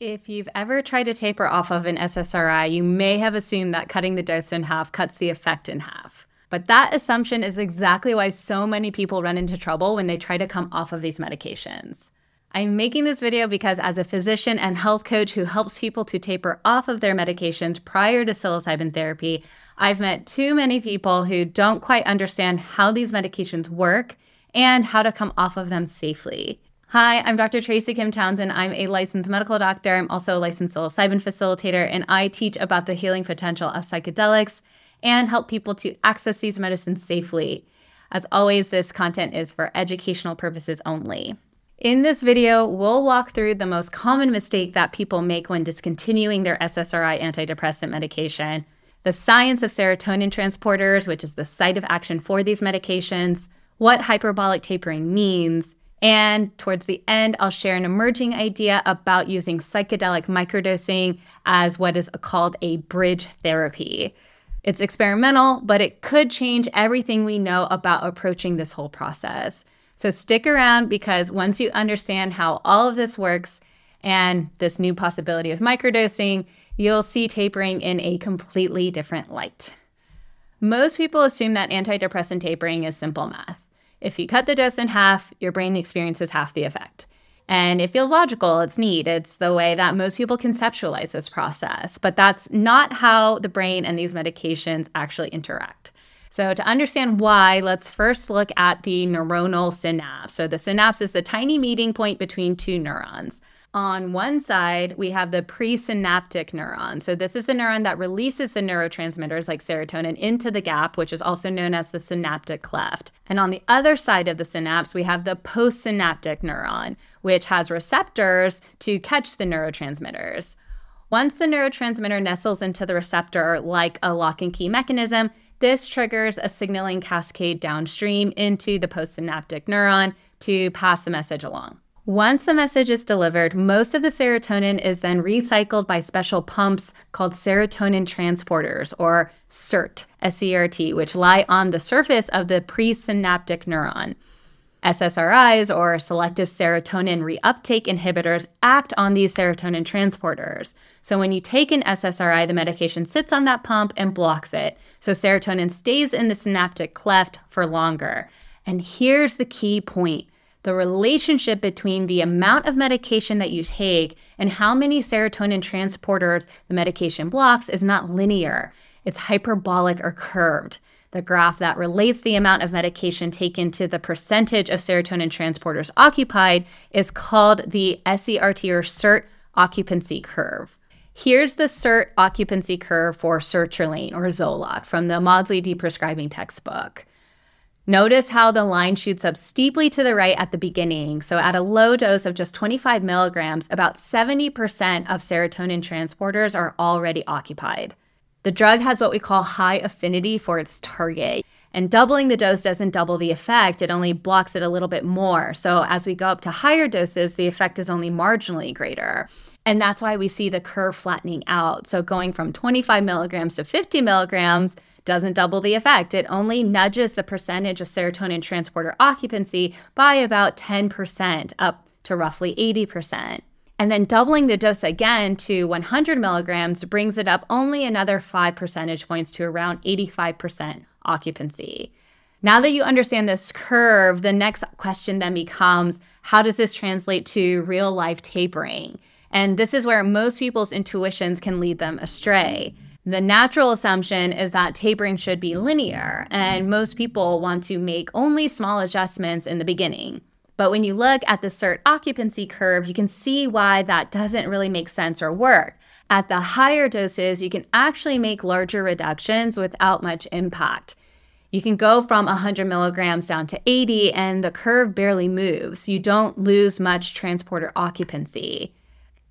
If you've ever tried to taper off of an SSRI, you may have assumed that cutting the dose in half cuts the effect in half. But that assumption is exactly why so many people run into trouble when they try to come off of these medications. I'm making this video because, as a physician and health coach who helps people to taper off of their medications prior to psilocybin therapy, I've met too many people who don't quite understand how these medications work and how to come off of them safely. Hi, I'm Dr. Tracy Kim Townsend. I'm a licensed medical doctor. I'm also a licensed psilocybin facilitator, and I teach about the healing potential of psychedelics and help people to access these medicines safely. As always, this content is for educational purposes only. In this video, we'll walk through the most common mistake that people make when discontinuing their SSRI antidepressant medication, the science of serotonin transporters, which is the site of action for these medications, what hyperbolic tapering means, and towards the end, I'll share an emerging idea about using psychedelic microdosing as what is called a bridge therapy. It's experimental, but it could change everything we know about approaching this whole process. So stick around because once you understand how all of this works and this new possibility of microdosing, you'll see tapering in a completely different light. Most people assume that antidepressant tapering is simple math. If you cut the dose in half, your brain experiences half the effect. And it feels logical, it's neat, it's the way that most people conceptualize this process. But that's not how the brain and these medications actually interact. So, to understand why, let's first look at the neuronal synapse. So, the synapse is the tiny meeting point between two neurons. On one side, we have the presynaptic neuron. So, this is the neuron that releases the neurotransmitters like serotonin into the gap, which is also known as the synaptic cleft. And on the other side of the synapse, we have the postsynaptic neuron, which has receptors to catch the neurotransmitters. Once the neurotransmitter nestles into the receptor like a lock and key mechanism, this triggers a signaling cascade downstream into the postsynaptic neuron to pass the message along. Once the message is delivered, most of the serotonin is then recycled by special pumps called serotonin transporters, or SERT, S-E-R-T, which lie on the surface of the presynaptic neuron. SSRIs, or selective serotonin reuptake inhibitors, act on these serotonin transporters. So when you take an SSRI, the medication sits on that pump and blocks it. So serotonin stays in the synaptic cleft for longer. And here's the key point the relationship between the amount of medication that you take and how many serotonin transporters the medication blocks is not linear, it's hyperbolic or curved. The graph that relates the amount of medication taken to the percentage of serotonin transporters occupied is called the SERT or SERT occupancy curve. Here's the SERT occupancy curve for sertraline or Zoloft from the Maudsley Deprescribing textbook. Notice how the line shoots up steeply to the right at the beginning. So, at a low dose of just 25 milligrams, about 70% of serotonin transporters are already occupied. The drug has what we call high affinity for its target. And doubling the dose doesn't double the effect, it only blocks it a little bit more. So as we go up to higher doses, the effect is only marginally greater. And that's why we see the curve flattening out. So going from 25 milligrams to 50 milligrams doesn't double the effect. It only nudges the percentage of serotonin transporter occupancy by about 10% up to roughly 80%. And then doubling the dose again to 100 milligrams brings it up only another 5 percentage points to around 85% occupancy. Now that you understand this curve, the next question then becomes how does this translate to real life tapering? And this is where most people's intuitions can lead them astray. The natural assumption is that tapering should be linear, and most people want to make only small adjustments in the beginning. But when you look at the SERT occupancy curve, you can see why that doesn't really make sense or work. At the higher doses, you can actually make larger reductions without much impact. You can go from 100 milligrams down to 80, and the curve barely moves. You don't lose much transporter occupancy.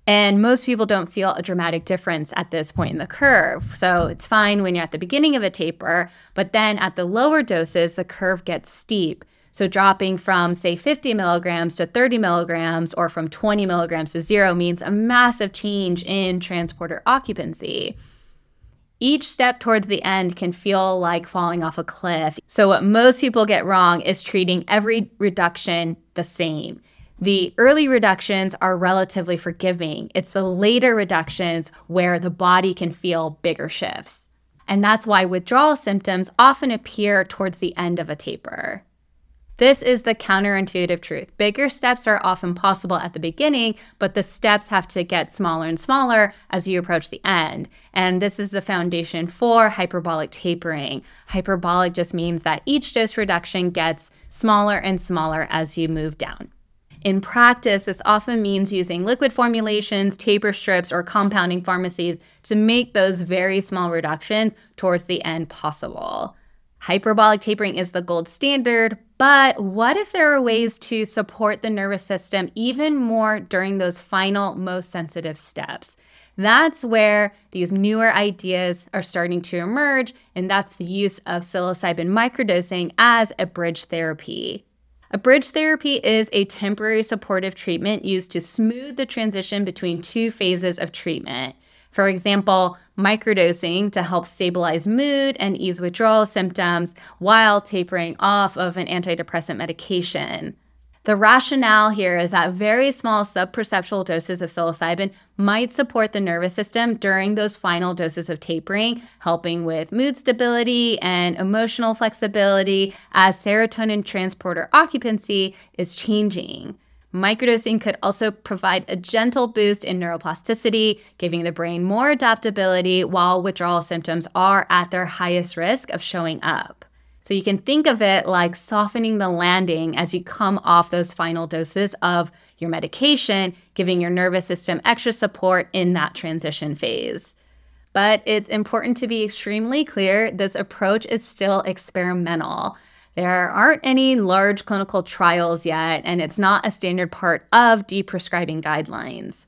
And most people don't feel a dramatic difference at this point in the curve. So it's fine when you're at the beginning of a taper, but then at the lower doses, the curve gets steep. So dropping from, say, 50 milligrams to 30 milligrams or from 20 milligrams to zero means a massive change in transporter occupancy. Each step towards the end can feel like falling off a cliff. So, what most people get wrong is treating every reduction the same. The early reductions are relatively forgiving. It's the later reductions where the body can feel bigger shifts. And that's why withdrawal symptoms often appear towards the end of a taper. This is the counterintuitive truth. Bigger steps are often possible at the beginning, but the steps have to get smaller and smaller as you approach the end. And this is the foundation for hyperbolic tapering. Hyperbolic just means that each dose reduction gets smaller and smaller as you move down. In practice, this often means using liquid formulations, taper strips, or compounding pharmacies to make those very small reductions towards the end possible. Hyperbolic tapering is the gold standard, but what if there are ways to support the nervous system even more during those final, most sensitive steps? That's where these newer ideas are starting to emerge, and that's the use of psilocybin microdosing as a bridge therapy. A bridge therapy is a temporary supportive treatment used to smooth the transition between two phases of treatment. For example, microdosing to help stabilize mood and ease withdrawal symptoms while tapering off of an antidepressant medication. The rationale here is that very small subperceptual doses of psilocybin might support the nervous system during those final doses of tapering, helping with mood stability and emotional flexibility as serotonin transporter occupancy is changing. Microdosing could also provide a gentle boost in neuroplasticity, giving the brain more adaptability while withdrawal symptoms are at their highest risk of showing up. So you can think of it like softening the landing as you come off those final doses of your medication, giving your nervous system extra support in that transition phase. But it's important to be extremely clear this approach is still experimental. There aren't any large clinical trials yet, and it's not a standard part of deprescribing guidelines.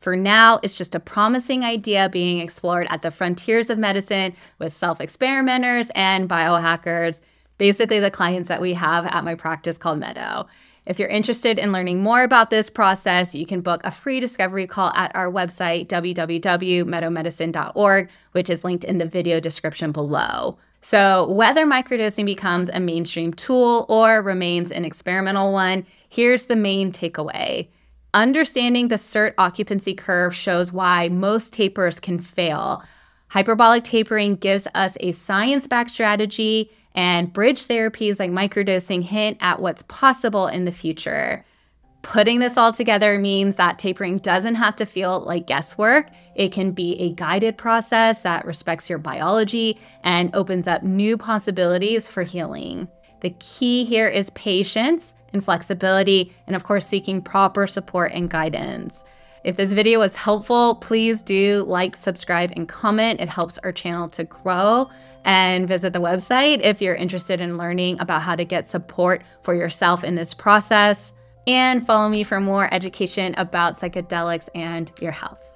For now, it's just a promising idea being explored at the frontiers of medicine with self experimenters and biohackers, basically the clients that we have at my practice called Meadow. If you're interested in learning more about this process, you can book a free discovery call at our website, www.meadowmedicine.org, which is linked in the video description below. So, whether microdosing becomes a mainstream tool or remains an experimental one, here's the main takeaway. Understanding the SERT occupancy curve shows why most tapers can fail. Hyperbolic tapering gives us a science backed strategy, and bridge therapies like microdosing hint at what's possible in the future. Putting this all together means that tapering doesn't have to feel like guesswork. It can be a guided process that respects your biology and opens up new possibilities for healing. The key here is patience and flexibility, and of course, seeking proper support and guidance. If this video was helpful, please do like, subscribe, and comment. It helps our channel to grow. And visit the website if you're interested in learning about how to get support for yourself in this process and follow me for more education about psychedelics and your health.